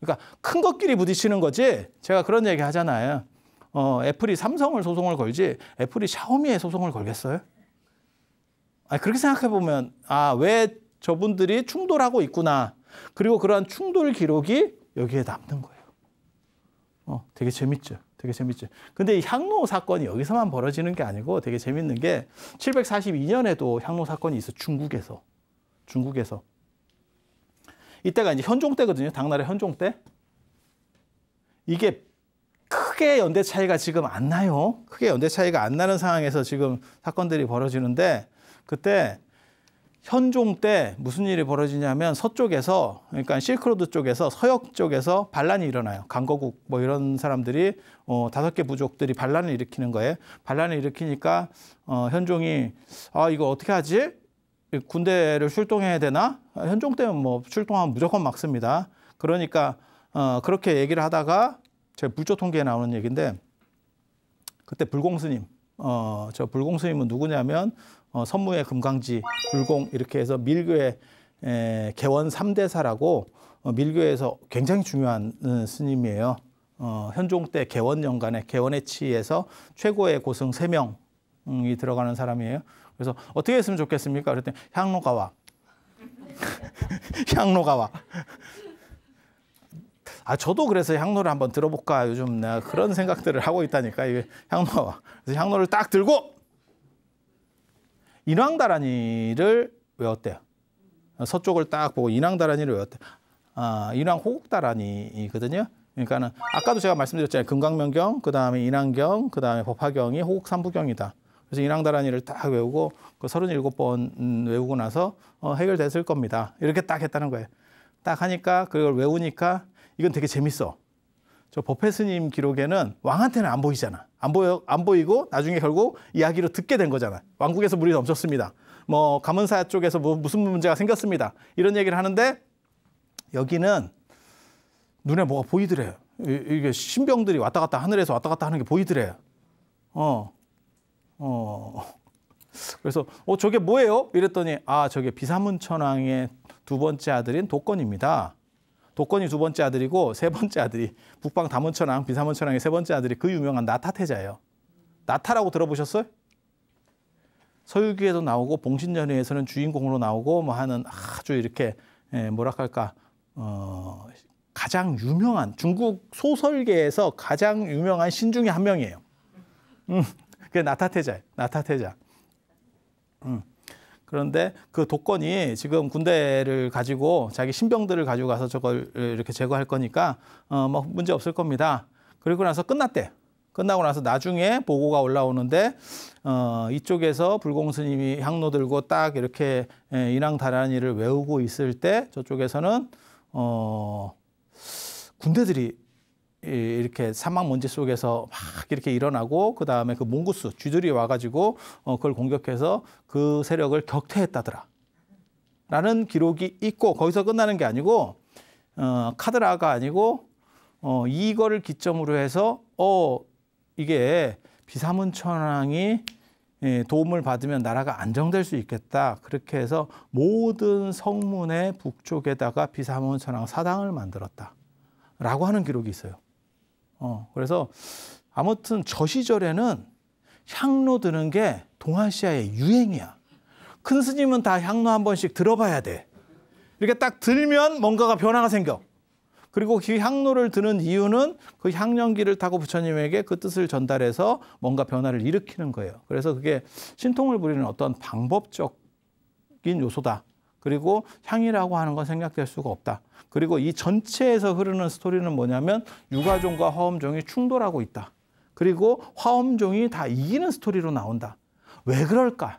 그러니까 큰 것끼리 부딪히는 거지. 제가 그런 얘기 하잖아요. 어, 애플이 삼성을 소송을 걸지 애플이 샤오미에 소송을 걸겠어요? 아, 그렇게 생각해 보면 아, 왜 저분들이 충돌하고 있구나. 그리고 그러한 충돌 기록이 여기에 남는 거예요. 어, 되게 재밌죠. 되게 재밌죠. 근데 이 향로 사건이 여기서만 벌어지는 게 아니고 되게 재밌는 게 742년에도 향로 사건이 있어 중국에서. 중국에서. 이때가 이제 현종 때거든요. 당나라 현종 때. 이게 크게 연대 차이가 지금 안 나요. 크게 연대 차이가 안 나는 상황에서 지금 사건들이 벌어지는데 그때 현종 때 무슨 일이 벌어지냐면 서쪽에서 그러니까 실크로드 쪽에서 서역 쪽에서 반란이 일어나요. 강거국 뭐 이런 사람들이 어 다섯 개 부족들이 반란을 일으키는 거예요. 반란을 일으키니까 어 현종이 아 이거 어떻게 하지? 군대를 출동해야 되나? 현종 때는 뭐 출동하면 무조건 막습니다. 그러니까 어 그렇게 얘기를 하다가 제가 불조 통계에 나오는 얘기인데 그때 불공스님 어 저 불공스님은 누구냐면 어, 선무의 금강지, 불공 이렇게 해서 밀교의 에, 개원 삼대사라고 어, 밀교에서 굉장히 중요한 어, 스님이에요. 어, 현종 때 개원 연간에 개원의 치에서 최고의 고승 세명이 들어가는 사람이에요. 그래서 어떻게 했으면 좋겠습니까? 그랬더니 향로가 와. 향로가 와. 아 저도 그래서 향로를 한번 들어볼까 요즘 내가 그런 생각들을 하고 있다니까 이게 향로가 와. 그래서 향로를 딱 들고 인왕다란이를 외웠대요. 서쪽을 딱 보고 인왕다란이를 외웠대. 아, 인왕 호국다란이거든요. 그러니까는 아까도 제가 말씀드렸잖아요. 금강명경, 그 다음에 인왕경, 그 다음에 법화경이 호국삼부경이다. 그래서 인왕다란이를 딱 외우고 그 37번 외우고 나서 어, 해결됐을 겁니다. 이렇게 딱 했다는 거예요. 딱 하니까 그걸 외우니까 이건 되게 재밌어. 저 법회 스님 기록에는 왕한테는 안 보이잖아. 안 보여 안 보이고 나중에 결국 이야기로 듣게 된 거잖아. 왕국에서 물이 넘쳤습니다. 뭐 가문사 쪽에서 뭐 무슨 문제가 생겼습니다. 이런 얘기를 하는데 여기는 눈에 뭐가 보이더래요. 이게 신병들이 왔다 갔다 하늘에서 왔다 갔다 하는 게 보이더래요. 어. 어. 그래서 어 저게 뭐예요? 이랬더니 아 저게 비사문 천왕의 두 번째 아들인 도건입니다. 도건이 두 번째 아들이고 세 번째 아들이 북방 다문천왕 비사문천왕의 세 번째 아들이 그 유명한 나타 태자예요. 나타라고 들어보셨어요? 서유기에도 나오고 봉신연회에서는 주인공으로 나오고 뭐 하는 아주 이렇게 예, 뭐랄까 어, 가장 유명한 중국 소설계에서 가장 유명한 신 중에 한 명이에요. 음, 그 나타태자예요. 나타태자. 음. 그런데 그 독건이 지금 군대를 가지고 자기 신병들을 가지고 가서 저걸 이렇게 제거할 거니까 어뭐 문제 없을 겁니다. 그리고 나서 끝났대. 끝나고 나서 나중에 보고가 올라오는데 어 이쪽에서 불공 스님이 향로 들고 딱 이렇게 인왕 다란이를 외우고 있을 때 저쪽에서는 어 군대들이 이렇게 사막 먼지 속에서 막 이렇게 일어나고 그 다음에 그 몽구스 쥐들이 와가지고 어 그걸 공격해서 그 세력을 격퇴했다더라. 라는 기록이 있고 거기서 끝나는 게 아니고 어 카드라가 아니고 어 이거를 기점으로 해서 어 이게 비사문 천왕이 예, 도움을 받으면 나라가 안정될 수 있겠다. 그렇게 해서 모든 성문의 북쪽에다가 비사문 천왕 사당을 만들었다. 라고 하는 기록이 있어요. 어, 그래서 아무튼 저 시절에는 향로 드는 게 동아시아의 유행이야. 큰 스님은 다 향로 한 번씩 들어봐야 돼. 이렇게 딱 들면 뭔가가 변화가 생겨. 그리고 그 향로를 드는 이유는 그 향연기를 타고 부처님에게 그 뜻을 전달해서 뭔가 변화를 일으키는 거예요. 그래서 그게 신통을 부리는 어떤 방법적인 요소다. 그리고 향이라고 하는 건 생략될 수가 없다. 그리고 이 전체에서 흐르는 스토리는 뭐냐면 유가종과 화엄종이 충돌하고 있다. 그리고 화엄종이 다 이기는 스토리로 나온다. 왜 그럴까?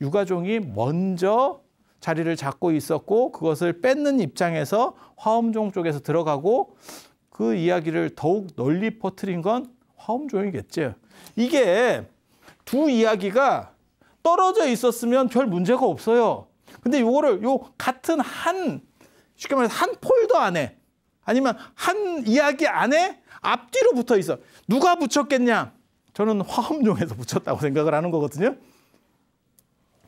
유가종이 먼저 자리를 잡고 있었고 그것을 뺏는 입장에서 화엄종 쪽에서 들어가고 그 이야기를 더욱 널리 퍼뜨린 건 화엄종이겠죠. 이게 두 이야기가 떨어져 있었으면 별 문제가 없어요. 근데 요거를 요 같은 한 쉽게 말해서 한 폴더 안에 아니면 한 이야기 안에 앞뒤로 붙어 있어. 누가 붙였겠냐? 저는 화엄종에서 붙였다고 생각을 하는 거거든요.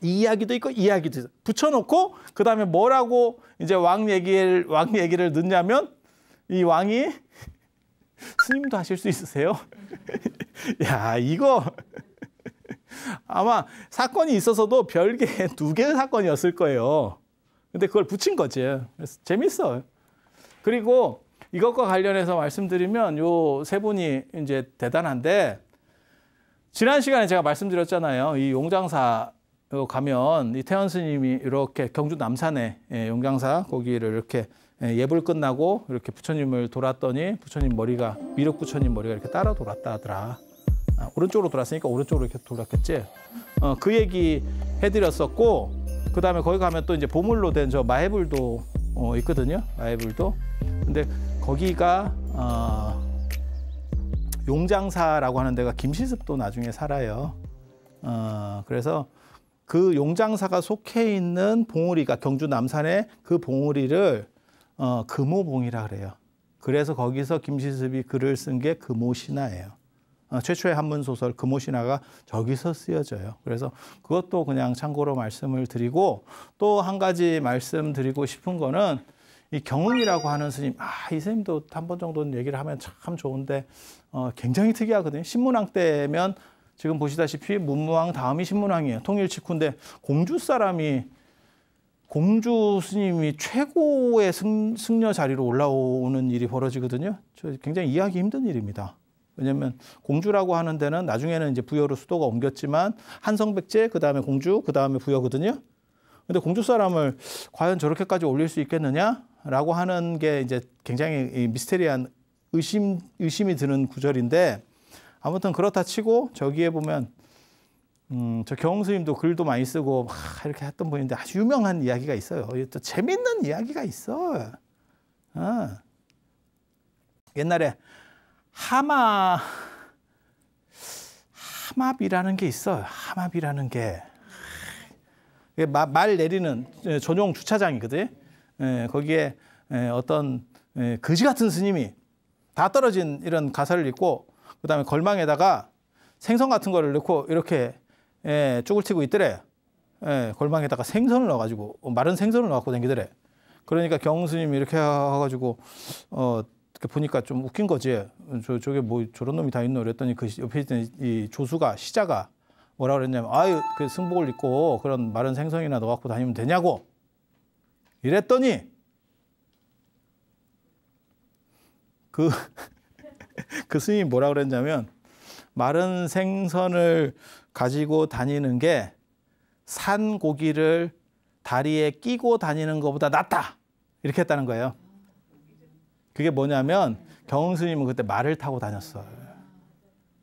이 이야기도 있고 이 이야기도 있어. 붙여놓고 그 다음에 뭐라고 이제 왕 얘기를 왕 얘기를 넣냐면 이 왕이 스님도 하실 수 있으세요? 야 이거 아마 사건이 있어서도 별개 두 개의 사건이었을 거예요. 근데 그걸 붙인 거지. 그래서 재밌어요. 그리고 이것과 관련해서 말씀드리면 요 세 분이 이제 대단한데 지난 시간에 제가 말씀드렸잖아요. 이 용장사 가면 이 태원 스님이 이렇게 경주 남산에 예, 용장사 거기를 이렇게 예, 예불 끝나고 이렇게 부처님을 돌았더니 부처님 머리가 미륵 부처님 머리가 이렇게 따라 돌았다 하더라. 아, 오른쪽으로 돌았으니까 오른쪽으로 이렇게 돌았겠지. 어, 그 얘기 해드렸었고 그 다음에 거기 가면 또 이제 보물로 된 저 마해불도 어, 있거든요. 마해불도. 근데 거기가 어, 용장사라고 하는 데가 김시습도 나중에 살아요. 어, 그래서 그 용장사가 속해 있는 봉우리가 경주 남산에 그 봉우리를 어, 금오봉이라 그래요. 그래서 거기서 김시습이 글을 쓴 게 금오신화예요. 어, 최초의 한문 소설 금오신화가 저기서 쓰여져요. 그래서 그것도 그냥 참고로 말씀을 드리고 또 한 가지 말씀드리고 싶은 거는 이 경은이라고 하는 스님, 아, 이 스님도 한 번 정도는 얘기를 하면 참 좋은데 어, 굉장히 특이하거든요. 신문왕 때면 지금 보시다시피 문무왕 다음이 신문왕이에요. 통일 직후인데 공주 사람이 공주 스님이 최고의 승, 승려 자리로 올라오는 일이 벌어지거든요. 저 굉장히 이해하기 힘든 일입니다. 왜냐하면 공주라고 하는 데는 나중에는 이제 부여로 수도가 옮겼지만 한성백제 그 다음에 공주 그 다음에 부여거든요. 근데 공주 사람을 과연 저렇게까지 올릴 수 있겠느냐라고 하는 게 이제 굉장히 미스테리한 의심 의심이 드는 구절인데 아무튼 그렇다 치고 저기에 보면 음, 저 경스님도 글도 많이 쓰고 막 이렇게 했던 분인데 아주 유명한 이야기가 있어요. 또 재밌는 이야기가 있어. 어. 옛날에 하마 하마비라는 게 있어요. 하마비라는 게. 말 내리는 전용 주차장이거든. 예, 거기에 예, 어떤 예, 거지 같은 스님이 다 떨어진 이런 가사를 읽고 그다음에 걸망에다가 생선 같은 거를 넣고 이렇게 예, 쪽을 튀고 있더래. 예, 걸망에다가 생선을 넣어가지고 마른 생선을 넣어갖고 댕기더래. 그러니까 경스님이 이렇게 해가지고 어 보니까 좀 웃긴 거지. 저 저게 뭐 저런 놈이 다 있노 그랬더니 그 옆에 있던 이 조수가 시자가 뭐라 그랬냐면 아유 그 승복을 입고 그런 마른 생선이나 넣어갖고 다니면 되냐고 이랬더니 그, 그 스님이 뭐라 그랬냐면 마른 생선을 가지고 다니는 게 산 고기를 다리에 끼고 다니는 것보다 낫다. 이렇게 했다는 거예요. 그게 뭐냐면 경흥 스님은 그때 말을 타고 다녔어요.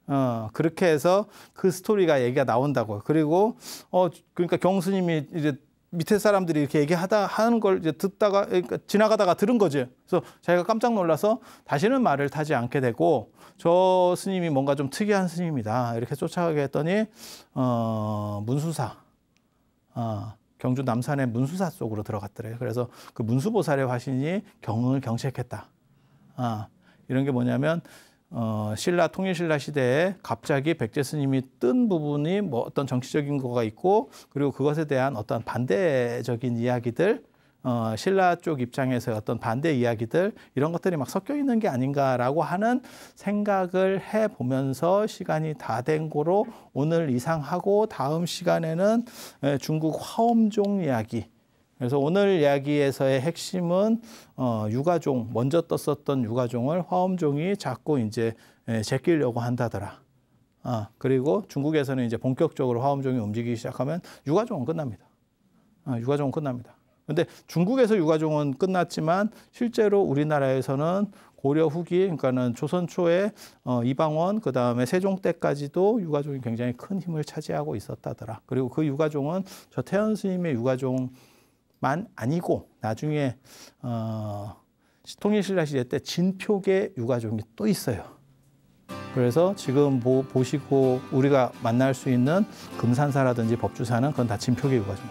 어, 그렇게 해서 그 스토리가 얘기가 나온다고. 그리고 어 그러니까 경흥 스님이 이제 밑에 사람들이 이렇게 얘기하다 하는 걸 이제 듣다가 그러니까 지나가다가 들은 거지. 그래서 자기가 깜짝 놀라서 다시는 말을 타지 않게 되고 저 스님이 뭔가 좀 특이한 스님이다 이렇게 쫓아가게 했더니 어, 문수사 어, 경주 남산의 문수사 속으로 들어갔더래요. 그래서 그 문수보살의 화신이 경을 경책했다. 아, 이런 게 뭐냐면 어, 신라 통일신라 시대에 갑자기 백제 스님이 뜬 부분이 뭐 어떤 정치적인 거가 있고 그리고 그것에 대한 어떤 반대적인 이야기들 어, 신라 쪽 입장에서 어떤 반대 이야기들 이런 것들이 막 섞여 있는 게 아닌가라고 하는 생각을 해 보면서 시간이 다 된 거로 오늘 이상하고 다음 시간에는 중국 화엄종 이야기 그래서 오늘 이야기에서의 핵심은 어, 유가종 먼저 떴었던 유가종을 화엄종이 자꾸 이제 제끼려고 한다더라. 아, 그리고 중국에서는 이제 본격적으로 화엄종이 움직이기 시작하면 유가종은 끝납니다. 아, 유가종은 끝납니다. 근데 중국에서 유가종은 끝났지만 실제로 우리나라에서는 고려 후기 그러니까는 조선 초에 어, 이방원 그 다음에 세종 때까지도 유가종이 굉장히 큰 힘을 차지하고 있었다더라. 그리고 그 유가종은 저 태연 스님의 유가종 만 아니고 나중에 어, 통일신라 시대 때 진표계 유가종이 또 있어요. 그래서 지금 보, 보시고 우리가 만날 수 있는 금산사라든지 법주사는 그건 다 진표계 유가종.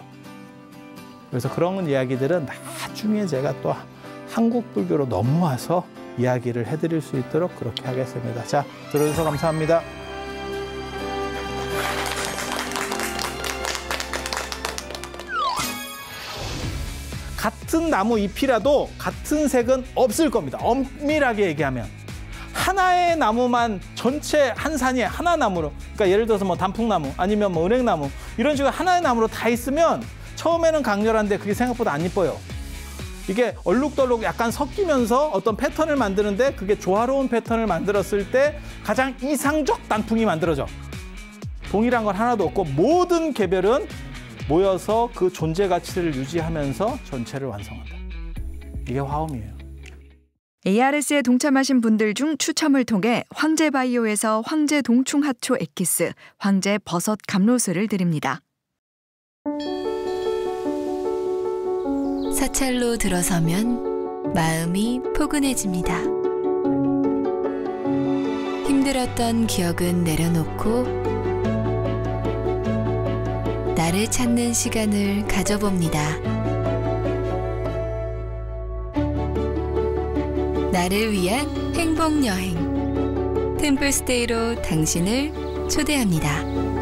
그래서 그런 이야기들은 나중에 제가 또 한국 불교로 넘어와서 이야기를 해드릴 수 있도록 그렇게 하겠습니다. 자, 들어주셔서 감사합니다. 같은 나무 잎이라도 같은 색은 없을 겁니다. 엄밀하게 얘기하면. 하나의 나무만 전체 한 산이 하나 나무로 그러니까 예를 들어서 뭐 단풍나무 아니면 뭐 은행나무 이런 식으로 하나의 나무로 다 있으면 처음에는 강렬한데 그게 생각보다 안 이뻐요. 이게 얼룩덜룩 약간 섞이면서 어떤 패턴을 만드는데 그게 조화로운 패턴을 만들었을 때 가장 이상적 단풍이 만들어져. 동일한 건 하나도 없고 모든 개별은 모여서 그 존재 가치를 유지하면서 전체를 완성한다. 이게 화음이에요. ARS에 동참하신 분들 중 추첨을 통해 황제 바이오에서 황제 동충 하초 엑기스, 황제 버섯 감로스를 드립니다. 사찰로 들어서면 마음이 포근해집니다. 힘들었던 기억은 내려놓고 나를 찾는 시간을 가져봅니다. 나를 위한 행복 여행. 템플스테이로 당신을 초대합니다.